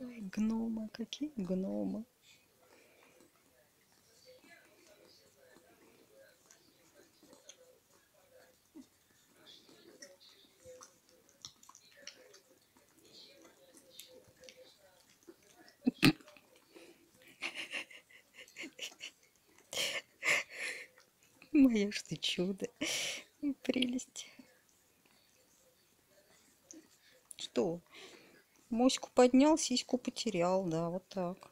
гномы какие гномы? Моя ж ты чудо прелесть. Что моську поднял сиську потерял да вот так